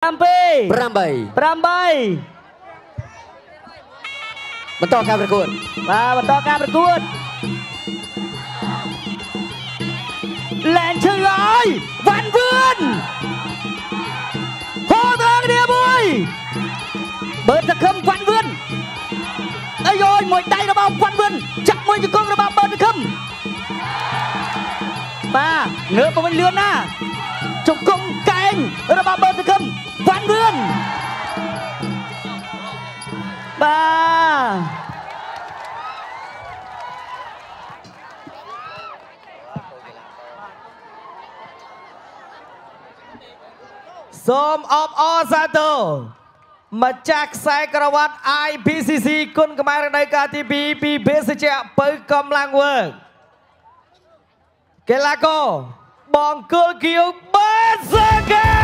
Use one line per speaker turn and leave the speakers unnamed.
8
8
8
បន្តការប្រកួត
បាទបន្តការប្រកួតលែងឈឺហើយវ៉ាន់វឿនហូត្រង់គ្នាមួយបើតខឹមវ៉ាន់វឿនអាយយមួយដៃរបស់វ៉ាន់វឿនចាក់មួយជង្គង់របស់បើតខឹមបាទងើបមកវិញលឿនណាជង្គង់កែងរបស់បើតខឹម
សូមអបអរសាទរម្ចាស់ខ្សែក្រវ៉ាត់ IPCC គុណខ្មែររដូវកាលទី2ពីបេសជ្ជៈពៅកំឡាំងវើកីឡាករបងគុលគៀវបេសកា